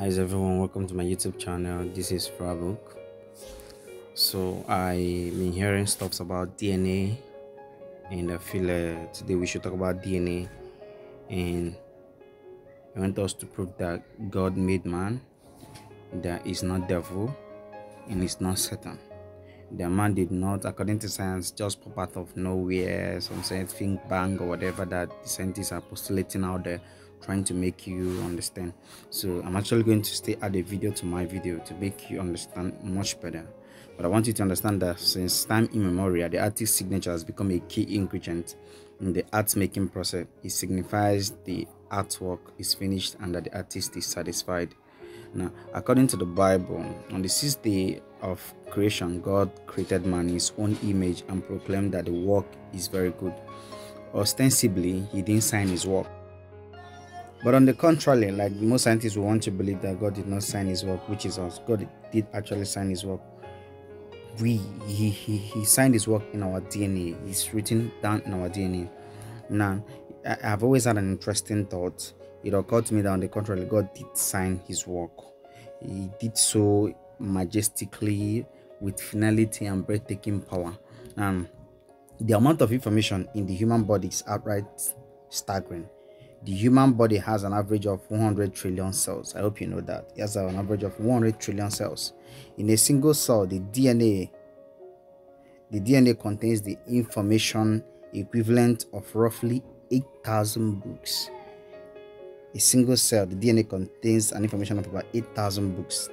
Hi everyone, welcome to my YouTube channel. This is Frabook. So I've been hearing stuffs about DNA, and I feel uh, today we should talk about DNA. And I want us to prove that God made man, that is not devil, and it's not Satan. The man did not, according to science, just pop out of nowhere, some scientific bang or whatever that the scientists are postulating out there trying to make you understand. So i'm actually going to stay add a video to my video to make you understand much better. But i want you to understand that since time immemorial the artist's signature has become a key ingredient in the art making process. It signifies the artwork is finished and that the artist is satisfied. Now according to the bible on the sixth day of creation god created man in his own image and proclaimed that the work is very good. Ostensibly he didn't sign his work but on the contrary, like most scientists will want to believe that God did not sign his work, which is us. God did actually sign his work. We he, he he signed his work in our DNA. It's written down in our DNA. Now, I, have always had an interesting thought. It occurred to me that on the contrary, God did sign his work. He did so majestically with finality and breathtaking power. Um, the amount of information in the human body is outright staggering the human body has an average of 100 trillion cells. I hope you know that. It has an average of 100 trillion cells. In a single cell, the DNA the DNA contains the information equivalent of roughly 8,000 books. A single cell, the DNA contains an information of about 8,000 books.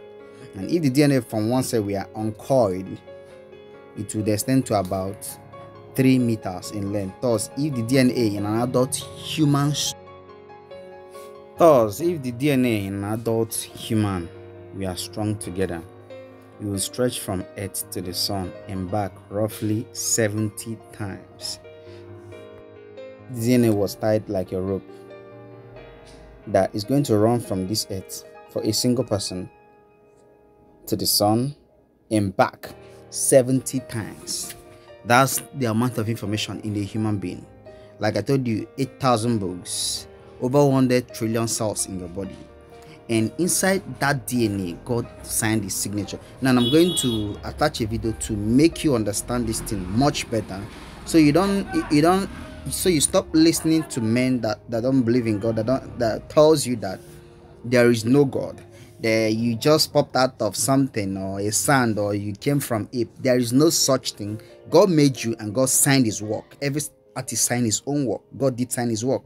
And if the DNA from one cell were uncoiled, it would extend to about 3 meters in length. Thus, if the DNA in an adult human Thus, if the DNA in an adult human we are strung together, it will stretch from Earth to the Sun and back roughly 70 times. The DNA was tied like a rope that is going to run from this Earth for a single person to the Sun and back 70 times. That's the amount of information in a human being. Like I told you, 8,000 books over 100 trillion cells in your body. And inside that dna god signed his signature. Now i'm going to attach a video to make you understand this thing much better. So you don't you don't so you stop listening to men that, that don't believe in god that don't that tells you that there is no god. That you just popped out of something or a sand or you came from it there is no such thing. God made you and god signed his work. Every artist signed his own work. God did sign his work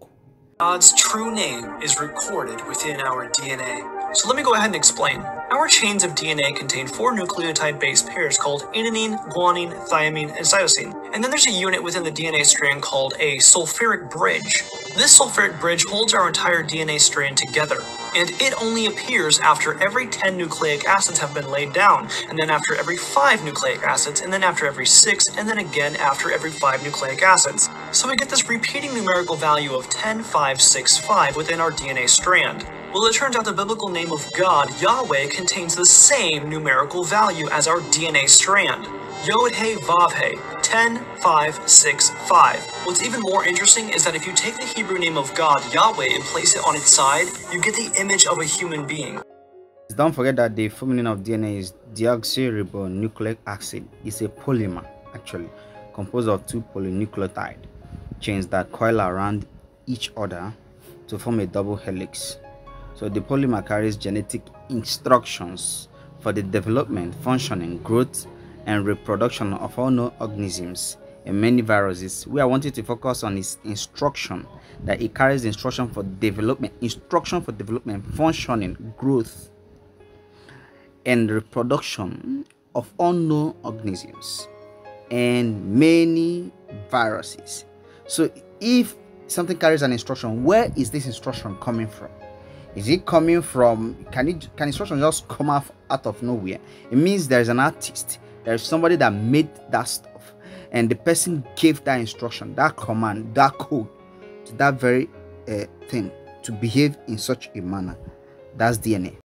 God's true name is recorded within our DNA. So let me go ahead and explain. Our chains of DNA contain four nucleotide base pairs called adenine, guanine, thymine, and cytosine. And then there's a unit within the DNA strand called a sulfuric bridge. This sulfuric bridge holds our entire DNA strand together, and it only appears after every 10 nucleic acids have been laid down, and then after every 5 nucleic acids, and then after every 6, and then again after every 5 nucleic acids. So we get this repeating numerical value of 10565 within our DNA strand. Well, it turns out the biblical name of God, Yahweh, contains the same numerical value as our DNA strand. Yod He Vav He, 10, 5, 6, 5. What's even more interesting is that if you take the Hebrew name of God, Yahweh, and place it on its side, you get the image of a human being. Don't forget that the full meaning of DNA is deoxyribonucleic acid. It's a polymer, actually, composed of two polynucleotide chains that coil around each other to form a double helix. So the polymer carries genetic instructions for the development, functioning, growth, and reproduction of all organisms and many viruses. We are wanting to focus on its instruction that it carries instruction for development, instruction for development, functioning, growth, and reproduction of unknown organisms and many viruses. So if something carries an instruction, where is this instruction coming from? Is it coming from can it can instruction just come out, out of nowhere? It means there's an artist there's somebody that made that stuff, and the person gave that instruction, that command, that code to that very uh, thing to behave in such a manner. That's DNA.